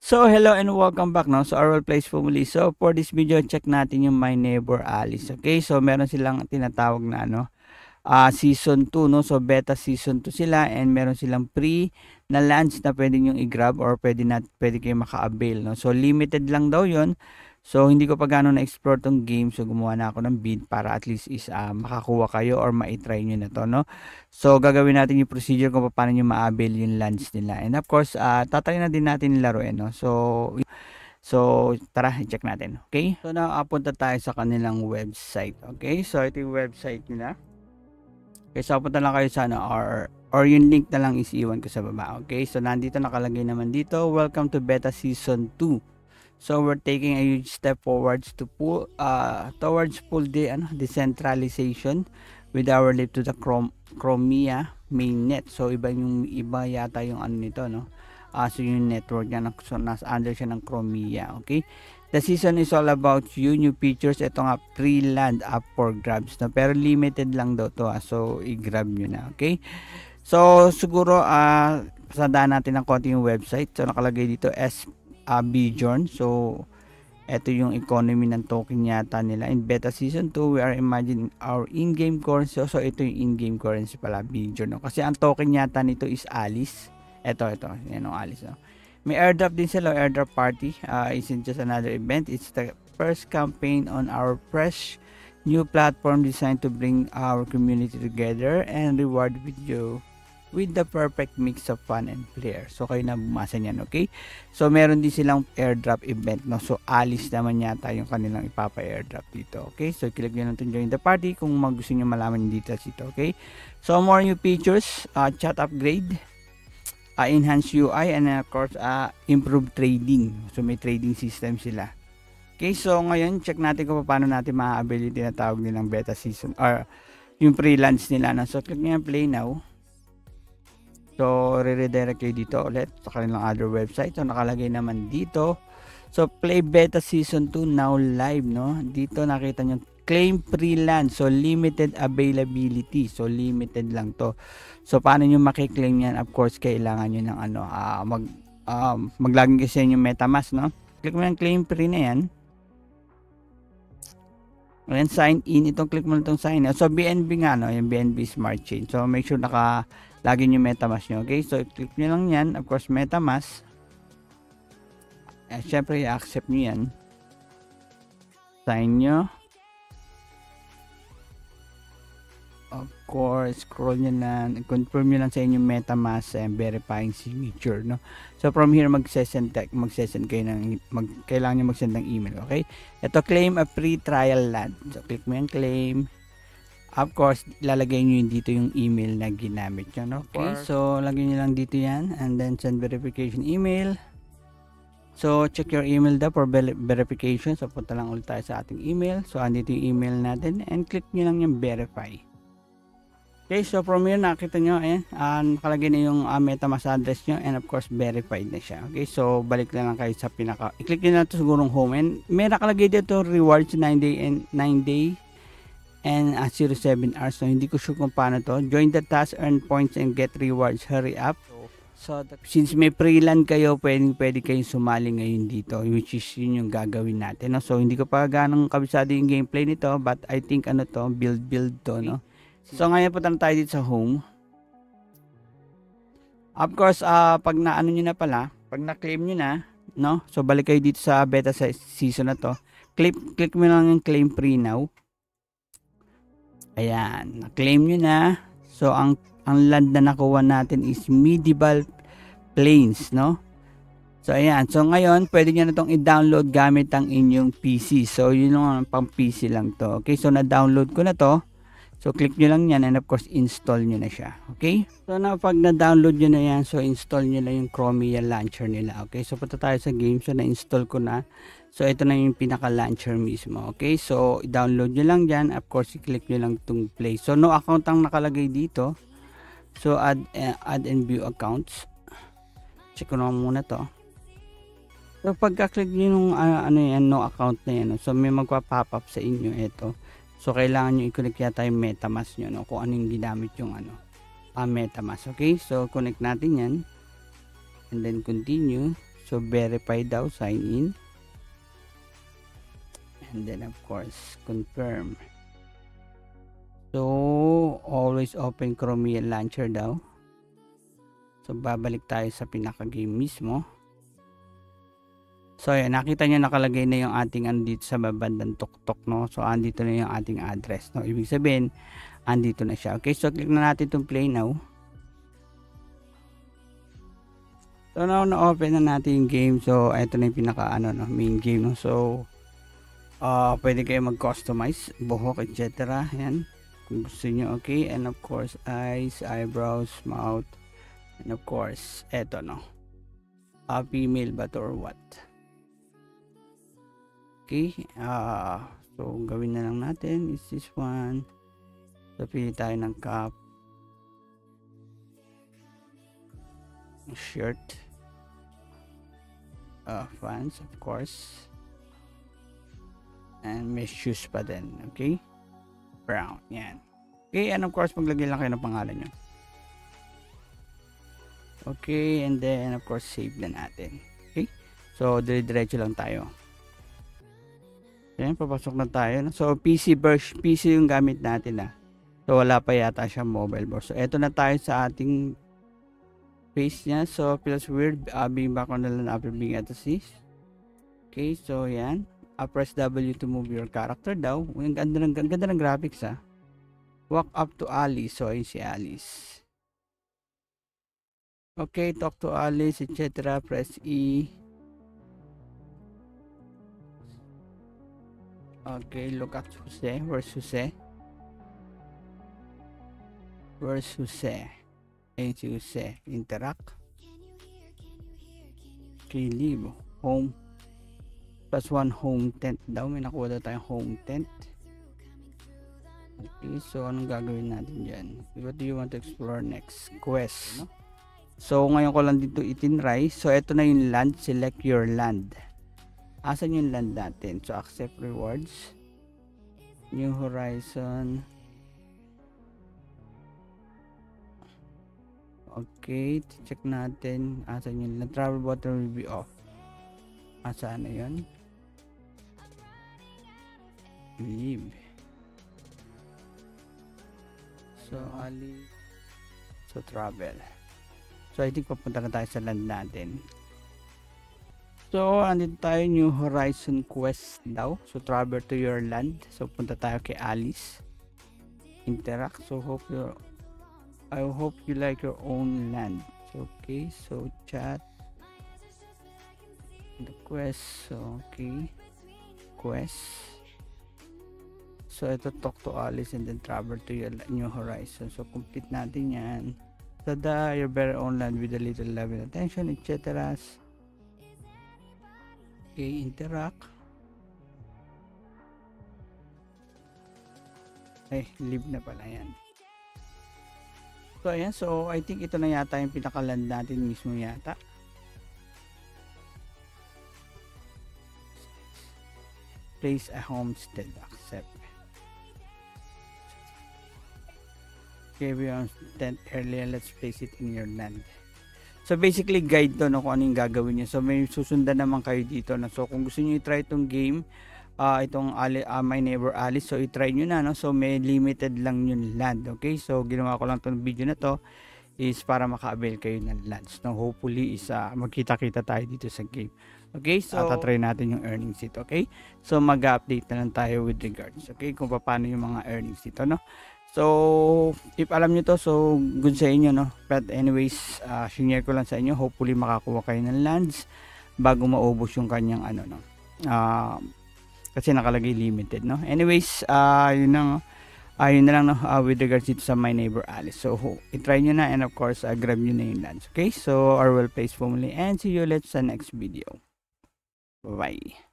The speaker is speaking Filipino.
So, hello and welcome back no? So, Oral Place Family. So, for this video, check natin yung My Neighbor Alice. Okay? So, meron silang tinatawag na ano, uh, season 2, no? So, beta season 2 sila and meron silang free na lands na pwede nyo i-grab or pwede, na, pwede kayo maka-avail, no? So, limited lang daw yon So, hindi ko pa gano'n na-explore tong game. So, gumawa na ako ng bid para at least is uh, makakuha kayo or ma-try nyo na to, no? So, gagawin natin yung procedure kung paano nyo ma-avail yung lands nila. And of course, uh, tatry na din natin laruin, no? So, so tara, i-check natin. Okay? So, nakapunta tayo sa kanilang website. Okay? So, ito yung website nila. Okay, so punta lang kayo sa ano, or, or yung link na lang is iwan ko sa baba. Okay, so nandito nakalagay naman dito, welcome to beta season 2. So we're taking a huge step forwards to pull uh, towards full de ano, decentralization with our leap to the Chrome Chromia mainnet. So iba yung iba yata yung ano nito no. Uh, so yung network niya so nasa under siya ng Chromia, okay? The season is all about you, new features. Ito nga free land up for grabs no. Pero limited lang daw to, ah. so i-grab niyo na, okay? So siguro uh, pasadaan natin ng konti yung website. So nakalagay dito S Bjorn. So, ito yung economy ng token yata nila. In beta season 2, we are imagining our in-game currency. So, ito yung in-game currency pala. No? Kasi ang token yata nito is Alice. Ito, ito. Yan yung Alice. No? May airdrop din sila, airdrop party. Uh, isn't just another event. It's the first campaign on our fresh new platform designed to bring our community together and reward with you with the perfect mix of fun and flair. So, kayo na bumasa niyan, okay? So, meron din silang airdrop event, no? So, alis naman yata yung kanilang ipapa-airdrop dito, okay? So, click nyo lang to join the party kung mag gusto nyo malaman yung details ito, okay? So, more new features, uh, chat upgrade, uh, enhance UI, and of course, uh, improve trading. So, may trading system sila. Okay, so ngayon, check natin kung paano natin ma-avail yung tinatawag nilang beta season or yung freelance nila. No? So, click nyo play now. So, re-redirect kayo dito ulit sa kanilang other website. So, nakalagay naman dito. So, Play Beta Season 2 now live, no? Dito nakita nyo, claim freelance. So, limited availability. So, limited lang to. So, paano nyo makiklaim yan? Of course, kailangan nyo ng ano, uh, mag, uh, maglagay kasi yung MetaMask, no? Click mo yung claim free na yan. Ayan, sign in. Itong click mo na itong sign in. So, BNB nga, no? Yung BNB Smart Chain. So, make sure naka lagi nyo metamask nyo okay? So click nyo lang yan. Of course metamask. Eh, syempre i-accept nyo yan. Sign nyo. Of course scroll nyo lang confirm nyo lang sa inyong metamask and verifying signature no? So from here magsesend magsesend kayo ng mag, kailangan nyo magsend ng email okay? Ito claim a free trial land so click mo yung claim Of course, lalagay nyo yun dito yung email na ginamit nyo. No? Okay, so lagyan nyo lang dito yan and then send verification email. So, check your email daw for verification. So, punta lang ulit tayo sa ating email. So, andito yung email natin and click nyo lang yung verify. Okay, so from here nakita nyo, ayan, uh, nakalagay na yung uh, MetaMask address nyo and of course verified na siya. Okay, so balik na lang kayo sa pinaka, i-click nyo na ito sigurong home and may nakalagay dito rewards 9 day and 9 day and uh, 07 hours. So, hindi ko sure kung paano to. Join the task, earn points, and get rewards. Hurry up. So, since may pre-land kayo, pwedeng pwede kayong sumali ngayon dito, which is yun yung gagawin natin. No? So, hindi ko pa ganong kabisado yung gameplay nito, but I think ano to, build-build to, no? So, ngayon punta tayo dito sa home. Of course, uh, pag na-ano nyo na pala, pag na-claim nyo na, no? So, balik kayo dito sa beta sa season na to. Click, click mo lang yung claim free now. Ayan, na-claim nyo na. So, ang, ang land na nakuha natin is Medieval Plains, no? So, ayan. So, ngayon, pwede nyo na itong i-download gamit ang inyong PC. So, yun lang pang PC lang to. Okay, so na-download ko na to. So, click nyo lang yan and of course, install nyo na siya. Okay? So, na pag na-download nyo na yan, so install nyo na yung Chromia launcher nila. Okay? So, punta tayo sa game. So, na-install ko na. So, ito na yung pinaka-launcher mismo. Okay? So, i-download nyo lang dyan. Of course, i-click nyo lang itong play. So, no account ang nakalagay dito. So, add, uh, add and view accounts. Check ko naman muna to. So, pagka-click nyo yung uh, ano yan, no account na yan. So, may magpa-pop up sa inyo ito. So, kailangan nyo i-connect yata yung MetaMask nyo, no? Kung anong ginamit yung ano, uh, MetaMask. Okay? So, connect natin yan. And then, continue. So, verify daw, sign in. And then, of course, confirm. So, always open Chromium Launcher daw. So, babalik tayo sa pinaka-game mismo. So, ayan, nakita nyo nakalagay na yung ating andito sa babandang tuktok, no? So, andito na yung ating address, no? Ibig sabihin, andito na siya. Okay, so click na natin itong play now. So, now na-open na natin yung game. So, ito na yung pinaka, ano, no, main game, no? So, uh, pwede kayo mag-customize, buhok, etc. Ayan, kung gusto nyo, okay? And of course, eyes, eyebrows, mouth, and of course, eto, no? Uh, female ba or what? Okay, uh, so gawin na lang natin is this one. So pili tayo ng cap. Shirt. Uh, fans of course. And may shoes pa din, okay? Brown, yan. Okay, and of course maglagay lang kayo ng pangalan nyo. Okay, and then of course save na natin. Okay? So, dire-diretso lang tayo. Ayan, papasok na tayo. So, PC version, PC yung gamit natin na. Ah. So, wala pa yata siya mobile board. So, eto na tayo sa ating face niya. So, feels weird uh, being back on the land after being at seas. Okay, so yan. Uh, press W to move your character daw. Ang ganda ng, ganda ng graphics ah. Walk up to Alice. So, ayun si Alice. Okay, talk to Alice, etc. Press E. Okay, look at Jose. Where's Jose? Where's Jose? Si Jose. Interact. Okay, leave. Home. Plus one home tent daw. May nakuha tayong home tent. Okay, so anong gagawin natin dyan? What do you want to explore next? Quest. So, ngayon ko lang dito itinry. So, ito na yung land. Select your land asan yung land natin so accept rewards? New horizon. Okay check natin. Asan yung land travel button will be off. Asan na yun? Leave. So ali. So travel. So I think papunta na tayo sa land natin So, andito tayo New Horizon Quest daw. So, travel to your land. So, punta tayo kay Alice. Interact. So, hope you I hope you like your own land. So, okay. So, chat. The quest. So, okay. Quest. So, ito talk to Alice and then travel to your New Horizon. So, complete natin yan. Tada, your better own land with a little love and attention, etc. Okay, interact. Ay, live na pala yan. So, ayan. So, I think ito na yata yung pinakaland natin mismo yata. Place a homestead. Accept. Okay, we on tent earlier. Let's place it in your land. So basically guide to no kung ano yung gagawin niyo. So may susundan naman kayo dito no. So kung gusto niyo i-try itong game, uh, itong Ali, uh, My Neighbor Alice, so i-try niyo na no. So may limited lang yung land, okay? So ginawa ko lang tong video na to is para maka-avail kayo ng lands. No, hopefully is uh, magkita-kita tayo dito sa game. Okay, so at try natin yung earnings dito, okay? So mag-update na lang tayo with regards, okay? Kung paano yung mga earnings dito, no? So, if alam nyo to, so good sa inyo, no? But anyways, uh, share ko lang sa inyo. Hopefully, makakuha kayo ng lands bago maubos yung kanyang ano, no? Uh, kasi nakalagay limited, no? Anyways, uh, yun na, uh, yun na lang, no? Uh, with regards dito sa My Neighbor Alice. So, itry nyo na and of course, uh, grab nyo na yung lands. Okay? So, our well placed family and see you let's sa next video. Bye-bye.